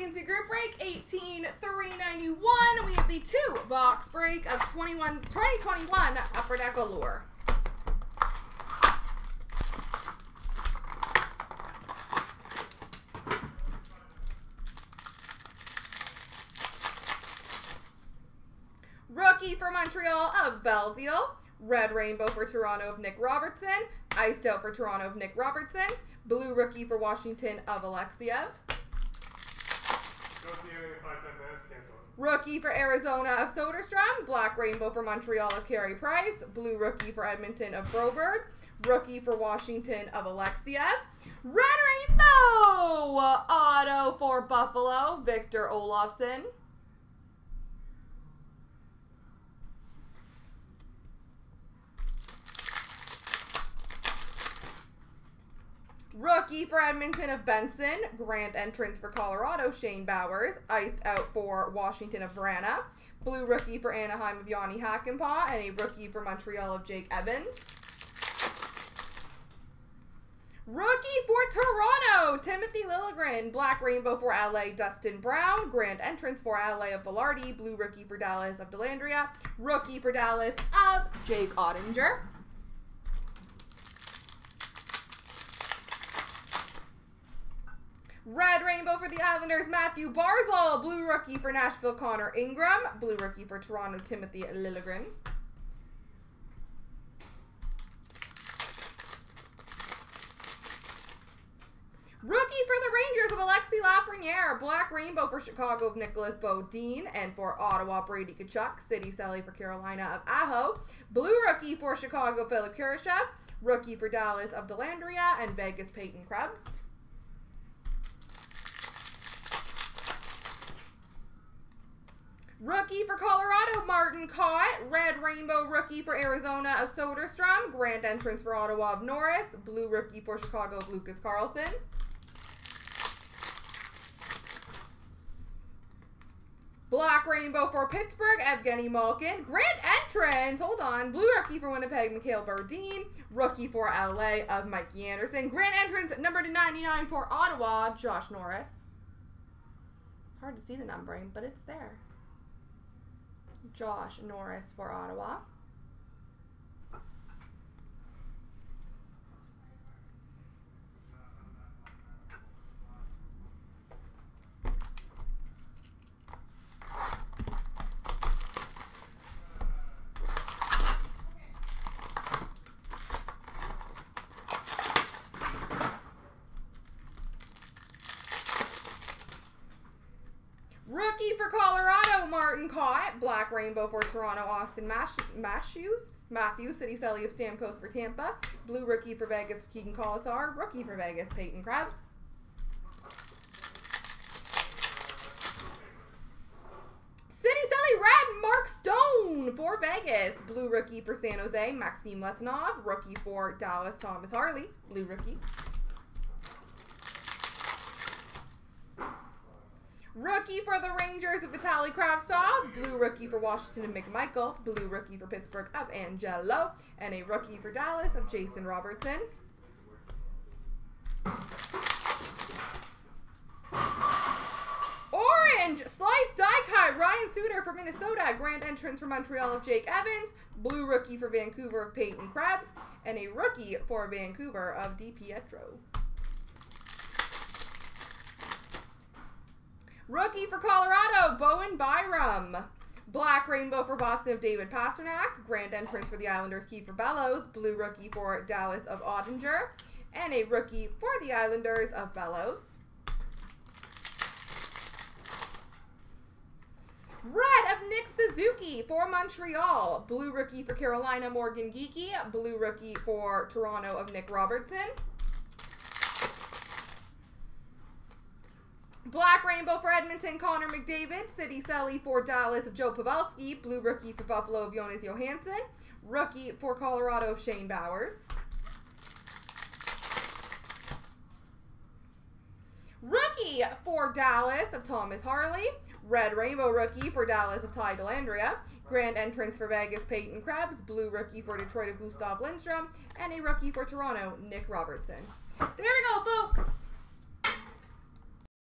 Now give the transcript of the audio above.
CNC Group Break 18391. We have the two box break of 21 2021 Upper Deck Allure. Rookie for Montreal of Belzile. Red Rainbow for Toronto of Nick Robertson. Iced Out for Toronto of Nick Robertson. Blue Rookie for Washington of Alexeyev. Rookie for Arizona of Soderstrom. Black Rainbow for Montreal of Carey Price. Blue Rookie for Edmonton of Broberg. Rookie for Washington of Alexeyev. Red Rainbow Auto for Buffalo, Victor Olofsson. Rookie for Edmonton of Benson. Grand entrance for Colorado, Shane Bowers. Iced out for Washington of Vrana. Blue rookie for Anaheim of Jani Hakanpää. And a rookie for Montreal of Jake Evans. Rookie for Toronto, Timothy Liljegren. Black Rainbow for LA, Dustin Brown. Grand Entrance for LA of Vilardi. Blue Rookie for Dallas of Dellandrea. Rookie for Dallas of Jake Oettinger. Red Rainbow for the Islanders, Mathew Barzal. Blue Rookie for Nashville, Connor Ingram. Blue Rookie for Toronto, Timothy Liljegren. Rookie for the Rangers of Alexi Lafreniere. Black Rainbow for Chicago of Nicolas Beaudin. And for Ottawa, Brady Tkachuk. City Sally for Carolina of Aho. Blue Rookie for Chicago, Philipp Kurashev. Rookie for Dallas of Dellandrea. And Vegas, Peyton Krebs. Rookie for Colorado, Martin Kaut. Red Rainbow rookie for Arizona of Soderstrom. Grand entrance for Ottawa of Norris. Blue rookie for Chicago of Lucas Carlsson. Black Rainbow for Pittsburgh, Evgeni Malkin. Grand entrance, hold on. Blue rookie for Winnipeg, Mikhail Berdin. Rookie for LA of Mikey Anderson. Grand entrance, number to 99 for Ottawa, Josh Norris. It's hard to see the numbering, but it's there. Josh Norris for Ottawa. Rookie for Colorado, Martin Kaut. Black Rainbow for Toronto, Auston Matthews. Matthew, City Selly of Stamkos for Tampa. Blue Rookie for Vegas, Keegan Kolesar. Rookie for Vegas, Peyton Krebs. City Selly Red, Mark Stone for Vegas. Blue Rookie for San Jose, Maxim Letunov. Rookie for Dallas, Thomas Harley. Blue Rookie. Rookie for the Rangers of Vitali Kravtsov. Blue rookie for Washington of McMichael. Blue rookie for Pittsburgh of Angello. And a rookie for Dallas of Jason Robertson. Orange Slice Die Cut. Ryan Suter for Minnesota. Grand entrance for Montreal of Jake Evans. Blue rookie for Vancouver of Peyton Krebs. And a rookie for Vancouver of DiPietro. Rookie for Colorado, Bowen Byram. Black Rainbow for Boston of David Pastrnak. Grand entrance for the Islanders, Kiefer Bellows. Blue rookie for Dallas of Oettinger. And a rookie for the Islanders of Bellows. Red of Nick Suzuki for Montreal. Blue rookie for Carolina, Morgan Geekie. Blue rookie for Toronto of Nick Robertson. Black Rainbow for Edmonton, Connor McDavid. City Selly for Dallas of Joe Pavelski. Blue Rookie for Buffalo of Jonas Johansson. Rookie for Colorado of Shane Bowers. Rookie for Dallas of Thomas Harley. Red Rainbow Rookie for Dallas of Ty Dellandrea. Grand Entrance for Vegas, Peyton Krebs. Blue Rookie for Detroit of Gustav Lindstrom. And a Rookie for Toronto, Nick Robertson. There we go, folks.